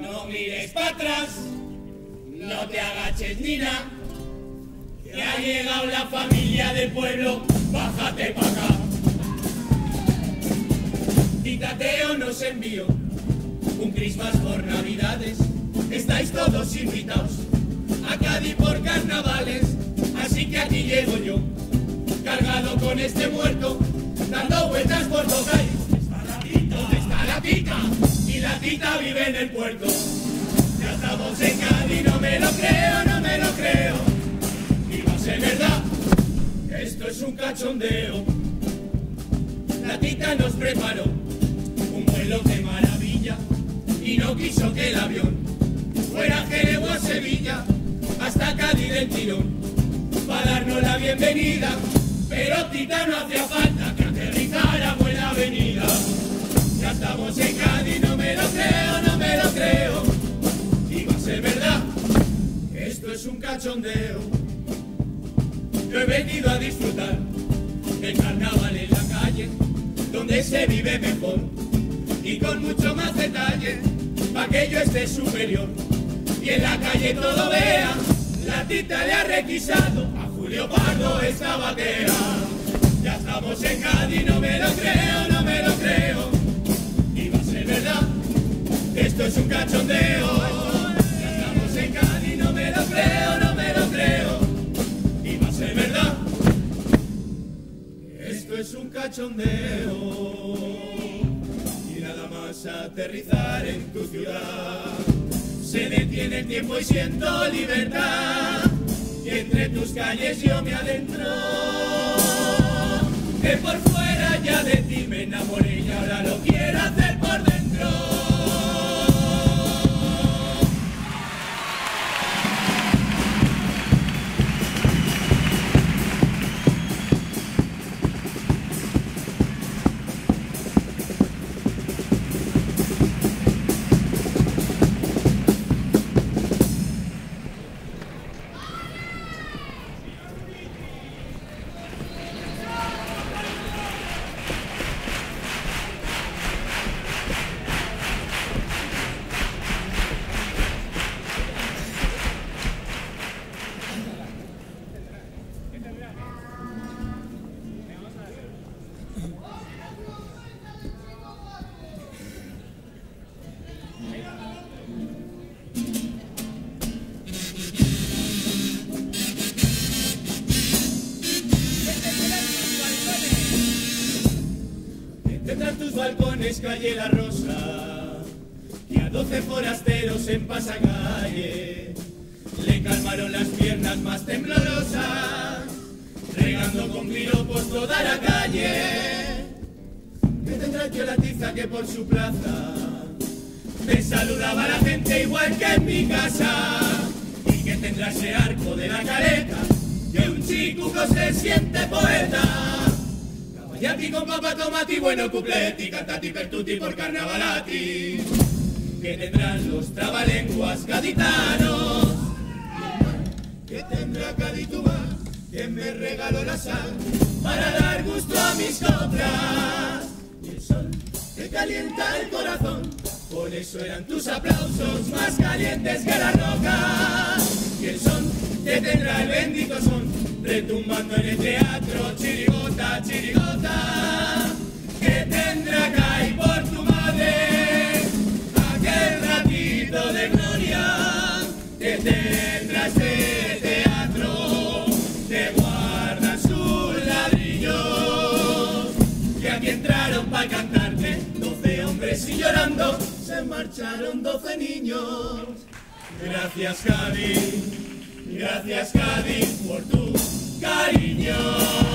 No mires para atrás, no te agaches ni nada. Que ha llegado la familia del pueblo, bájate para acá. Titateo nos envió un Christmas por Navidades. Estáis todos invitados a Cádiz por carnavales. Así que aquí llego yo, cargado con este muerto, dando vueltas por Tocay. ¿Dónde está la tita vive en el puerto. Ya estamos en Cádiz, no me lo creo, no me lo creo. Y va a ser verdad, esto es un cachondeo. La tita nos preparó un vuelo de maravilla y no quiso que el avión fuera Jerez a Sevilla hasta Cádiz del tirón para darnos la bienvenida. Pero tita no hacía falta que aterrizáramos en la avenida. Ya estamos en Cádiz, me lo creo, no me lo creo. Y va a ser verdad, esto es un cachondeo. Yo he venido a disfrutar del carnaval en la calle, donde se vive mejor y con mucho más detalle, pa' que yo esté superior. Y en la calle todo vea, la tita le ha requisado a Julio Pardo esta batera. Ya estamos en Cádiz, no me lo creo. Esto es un cachondeo. Ya estamos en Cádiz, no me lo creo, no me lo creo. Y va a ser verdad, esto es un cachondeo. Y nada más aterrizar en tu ciudad, se detiene el tiempo y siento libertad. Y entre tus calles yo me adentro. Balcones calle La Rosa y a doce forasteros en pasacalle le calmaron las piernas más temblorosas, regando con piropos toda la calle. Que tendrá yo la tiza que por su plaza me saludaba la gente igual que en mi casa y que tendrá ese arco de la careta que un chico se siente poeta. Y aquí con papá tomati, bueno cupleti, cantati per tutti por carnavalati. Que tendrán los trabalenguas gaditanos. Que tendrá Cadituba, que me regaló la sal para dar gusto a mis coplas. Y el sol que calienta el corazón, por eso eran tus aplausos más calientes que la roca. Y el son que tendrá el bendito son, retumbando en el teatro, chirigota, chirigota, que tendrá Kai por tu madre, aquel ratito de gloria, que tendrá este teatro, te guardan sus ladrillos, y aquí entraron para cantarte, doce hombres y llorando, se marcharon doce niños. Gracias Cádiz, gracias Cádiz por tu cariño.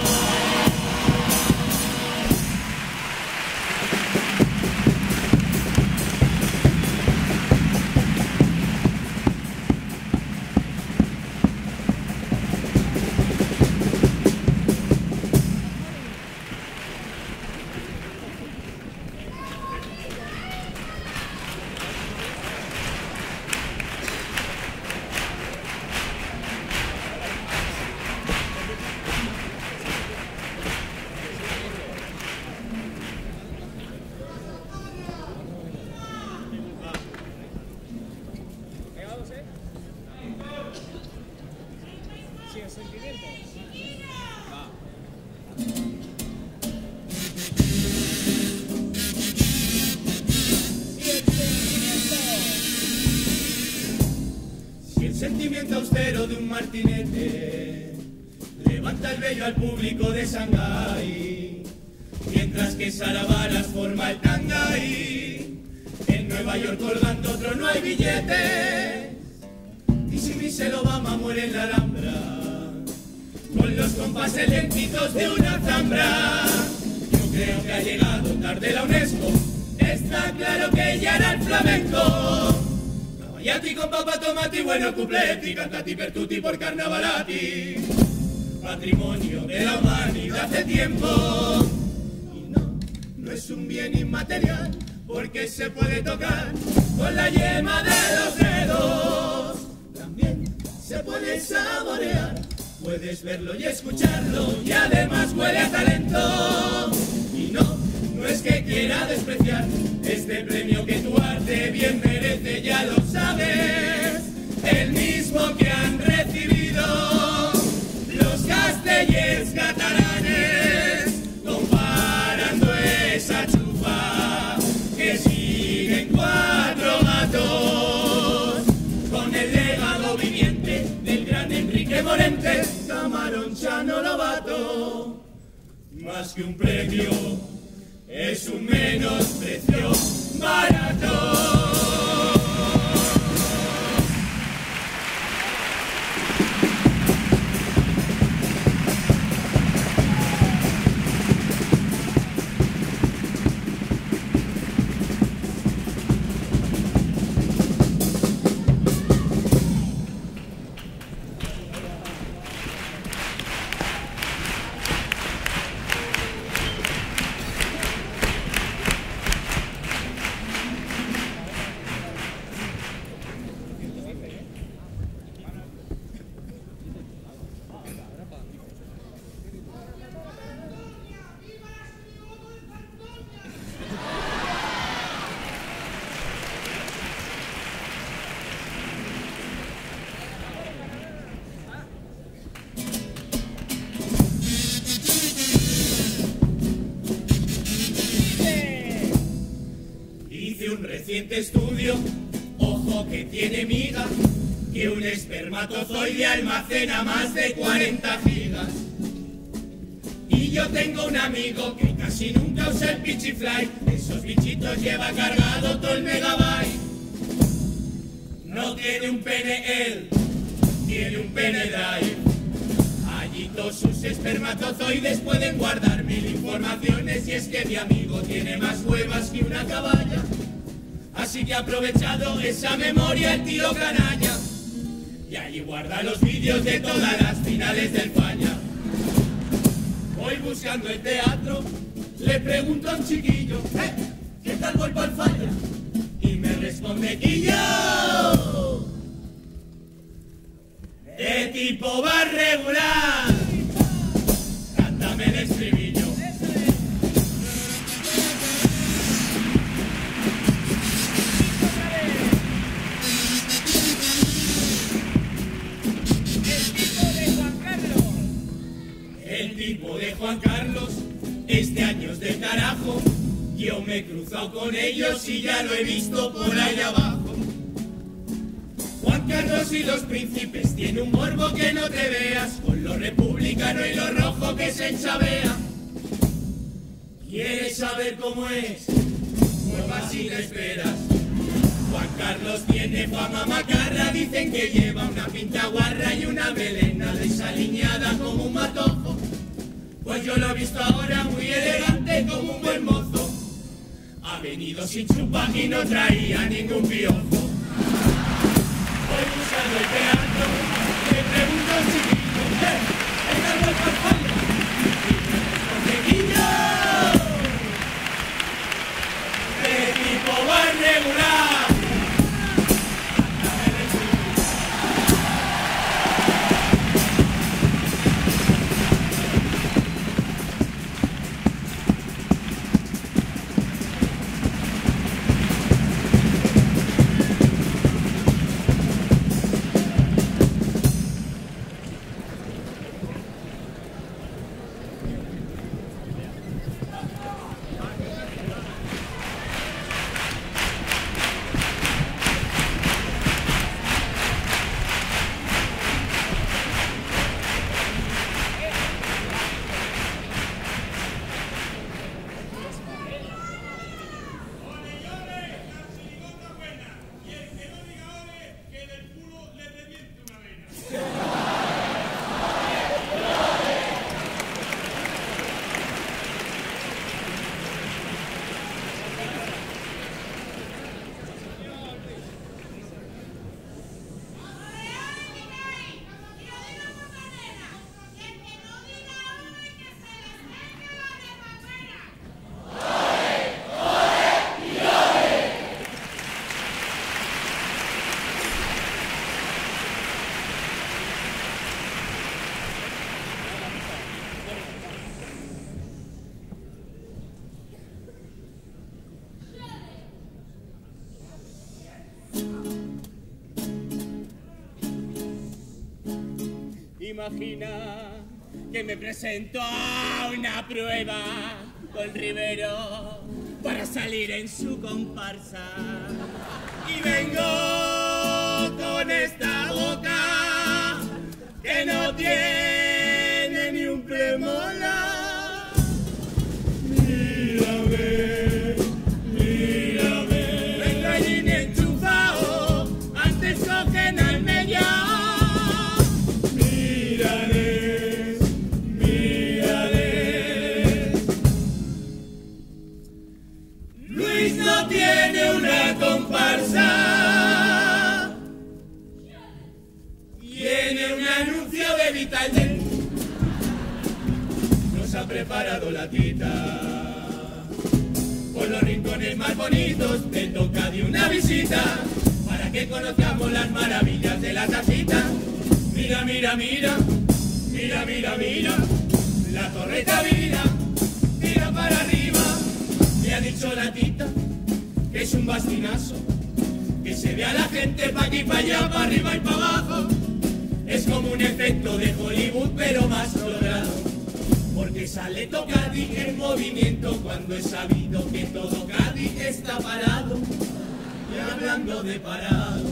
Público de Shanghái, mientras que Saravaras forma el tangay. En Nueva York colgando otro no hay billete, y si Michelle Obama muere en la Alhambra, con los compases lentitos de una zambra. Yo creo que ha llegado tarde la UNESCO, está claro que ya era el flamenco. ti con papá tomati, bueno cupleti, cantati per tutti por carnavalati. Patrimonio de la humanidad hace tiempo. Y no, no es un bien inmaterial, porque se puede tocar con la yema de los dedos. También se puede saborear, puedes verlo y escucharlo, y además huele a talento. Y no, no es que quiera despreciar este premio que tu arte bien Chano Lobato, más que un premio es un menosprecio barato. Un reciente estudio, ojo que tiene miga, que un espermatozoide almacena más de 40 gigas. Y yo tengo un amigo que casi nunca usa el Pichifly, esos bichitos lleva cargado todo el megabyte. No tiene un pene él, tiene un pene drive. Allí todos sus espermatozoides pueden guardar mil informaciones y es que mi amigo tiene más huevas que una caballa. Así que ha aprovechado esa memoria el tío canalla. Y allí guarda los vídeos de todas las finales del Falla. Voy buscando el teatro, le pregunto a un chiquillo, "Eh, ¿qué tal para el Falla? Y me responde, ¡Quillo! De tipo va regular. Y ya lo he visto por ahí abajo. Juan Carlos y los príncipes tiene un morbo que no te veas, con lo republicano y lo rojo que se enchabea. ¿Quieres saber cómo es? Pues va si te esperas. Juan Carlos tiene fama macarra, dicen que lleva una pinta guarra y una melena desaliñada como un matojo. Pues yo lo he visto ahora muy elegante como un buen mozo. Ha venido sin chupa y no traía ningún piojo. Voy buscando el imagina que me presento a una prueba con Rivero para salir en su comparsa. Y vengo con esta Mira, mira, mira. Mira, mira. La torreta mira. Mira para arriba. Me ha dicho la tita que es un bastinazo. Que se ve a la gente pa' aquí, pa' allá, pa' arriba y pa' abajo. Es como un efecto de Hollywood, pero más logrado. Porque sale todo Cádiz en movimiento cuando he sabido que todo Cádiz está parado. Y hablando de parado,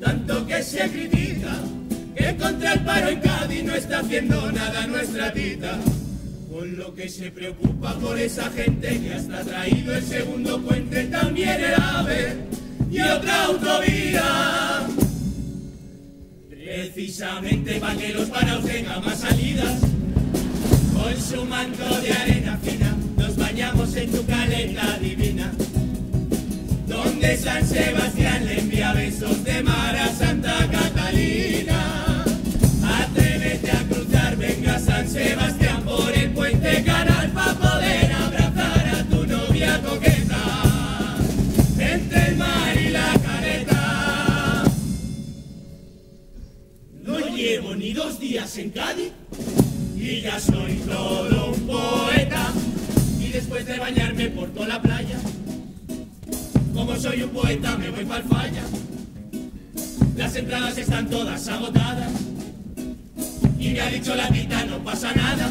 tanto que se critica, que contra el paro en Cádiz no está haciendo nada nuestra tita. Con lo que se preocupa por esa gente que hasta ha traído el segundo puente, también el AVE y otra autovía. Precisamente para que los parados tengan más salidas, con su manto de arena fina, nos bañamos en tu caleta divina. Donde San Sebastián le envía besos de mar a Santa Catalina. Sebastián por el puente canal para poder abrazar a tu novia coqueta. Entre el mar y la careta. No llevo ni dos días en Cádiz y ya soy todo un poeta. Y después de bañarme por toda la playa, como soy un poeta me voy pa'l falla. Las entradas están todas agotadas. Y me ha dicho la tita, no pasa nada,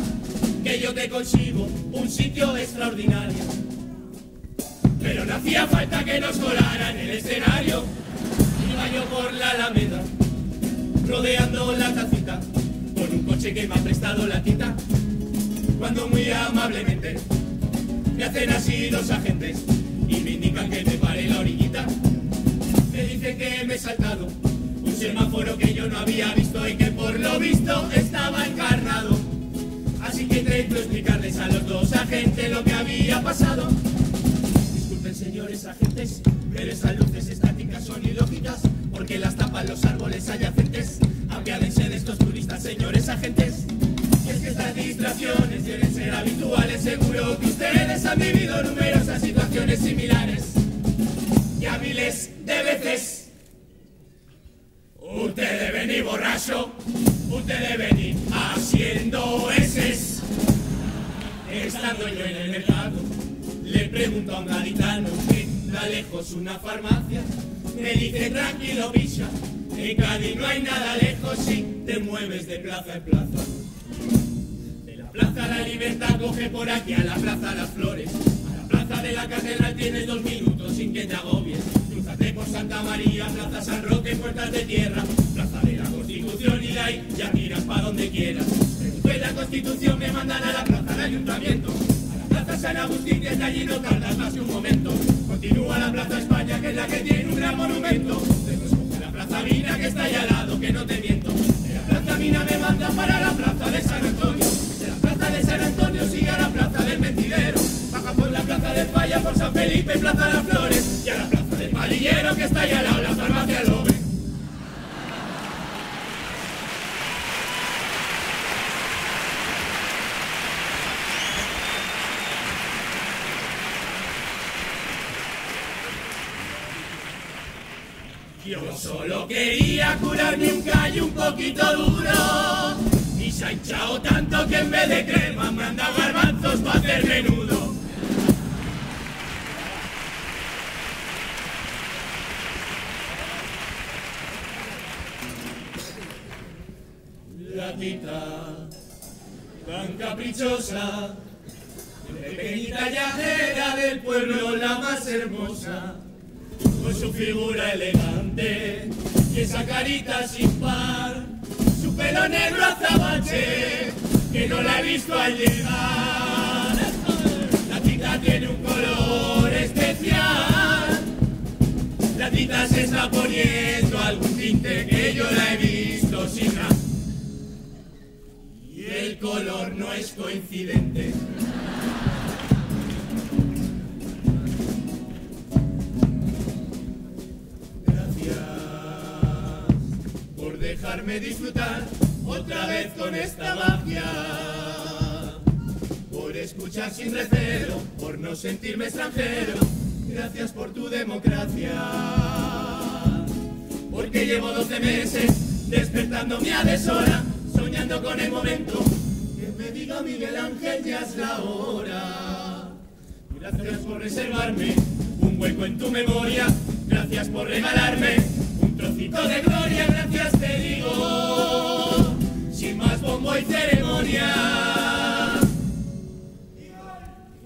que yo te consigo un sitio extraordinario. Pero no hacía falta que nos colaran el escenario. Iba yo por la Alameda, rodeando la tacita, con un coche que me ha prestado la tita. Cuando muy amablemente me hacen así dos agentes y me indican que me pare la orillita. Me dicen que me he saltado un semáforo que yo no había visto y que por lo visto estaba encarnado. Así que intento explicarles a los dos agentes lo que había pasado. Disculpen señores agentes, pero esas luces estáticas son ilógicas porque las tapan los árboles adyacentes. Apiádense de estos turistas, señores agentes. Y es que estas distracciones deben ser habituales, seguro que ustedes han vivido numerosas situaciones similares. Ya miles de veces. Borracho, usted debe venir haciendo eses. Estando yo en el mercado, le pregunto a un gaditano que está lejos una farmacia. Me dice tranquilo, bicha, en Cádiz no hay nada lejos si te mueves de plaza en plaza. De la Plaza La Libertad coge por aquí a la Plaza Las Flores. A la Plaza de la Catedral tienes dos minutos sin que te agobies. Santa María, Plaza San Roque, Puertas de Tierra, Plaza de la Constitución y de ahí ya tiras para donde quieras. Pregunto en la Constitución, me mandan a la Plaza del Ayuntamiento. A la Plaza San Agustín, desde allí no tardas más que un momento. Continúa la Plaza España, que es la que tiene un gran monumento. Después la Plaza Mina, que está allá al lado, que no te miento. De la Plaza Mina me mandan para la Plaza de San Antonio. De la Plaza de San Antonio sigue a la Plaza del Mentidero. Baja por la Plaza de Falla, por San Felipe, Plaza Las Flores. La Palillero, que está allá al lado, la farmacia Lobe. Yo solo quería curarme un callo un poquito duro Y se ha hinchado tanto que en vez de crema me han dado garbanzos para hacer menudo Tita caprichosa, pequeñita ya era del pueblo la más hermosa, con su figura elegante y esa carita sin par, su pelo negro azabache, que no la he visto al llegar. La tita tiene un color especial, la tita se está poniendo algún tinte que yo la he visto sin nada. El color no es coincidente. Gracias por dejarme disfrutar otra vez con esta magia. Por escuchar sin recelo, por no sentirme extranjero. Gracias por tu democracia. Porque llevo 12 meses despertándome a deshora, soñando con el momento Miguel Ángel ya es la hora. Gracias por reservarme un hueco en tu memoria. Gracias por regalarme un trocito de gloria. Gracias te digo, sin más bombo y ceremonia.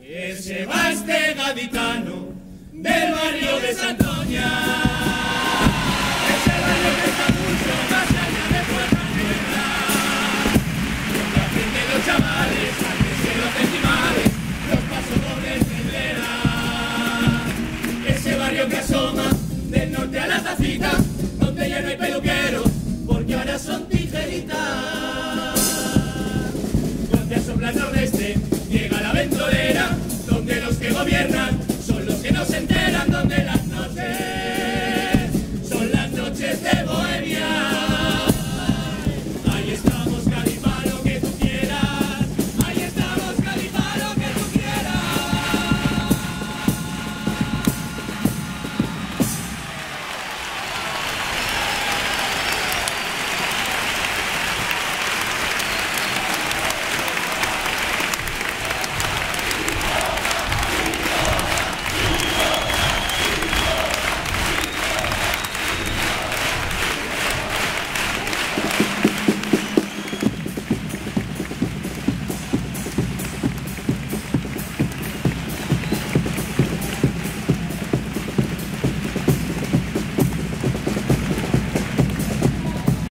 Que se va este gaditano del barrio de Santoña.